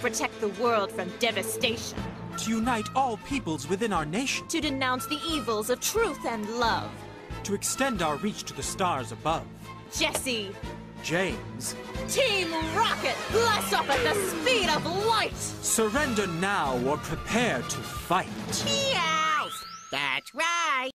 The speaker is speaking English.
protect the world from devastation. To unite all peoples within our nation. To denounce the evils of truth and love. To extend our reach to the stars above. Jesse. James. Team Rocket, blast off at the speed of light! Surrender now or prepare to fight. Yes, that's right.